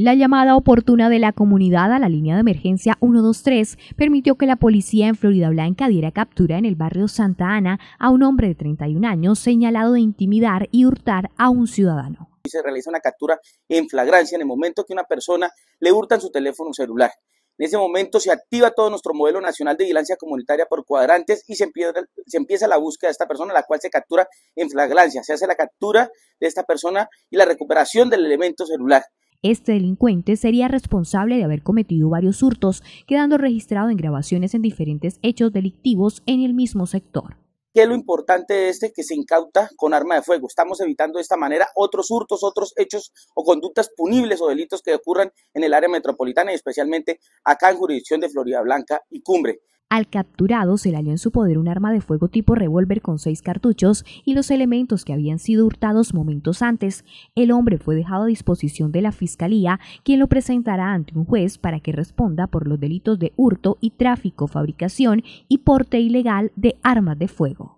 La llamada oportuna de la comunidad a la línea de emergencia 123 permitió que la policía en Florida Blanca diera captura en el barrio Santa Ana a un hombre de 31 años señalado de intimidar y hurtar a un ciudadano. Se realiza una captura en flagrancia en el momento que una persona le hurta su teléfono celular. En ese momento se activa todo nuestro modelo nacional de vigilancia comunitaria por cuadrantes y se empieza, se empieza la búsqueda de esta persona, la cual se captura en flagrancia. Se hace la captura de esta persona y la recuperación del elemento celular. Este delincuente sería responsable de haber cometido varios hurtos, quedando registrado en grabaciones en diferentes hechos delictivos en el mismo sector. ¿Qué es lo importante de este? Que se incauta con arma de fuego. Estamos evitando de esta manera otros hurtos, otros hechos o conductas punibles o delitos que ocurran en el área metropolitana y especialmente acá en jurisdicción de Florida Blanca y Cumbre. Al capturado se le halló en su poder un arma de fuego tipo revólver con seis cartuchos y los elementos que habían sido hurtados momentos antes. El hombre fue dejado a disposición de la Fiscalía, quien lo presentará ante un juez para que responda por los delitos de hurto y tráfico, fabricación y porte ilegal de armas de fuego.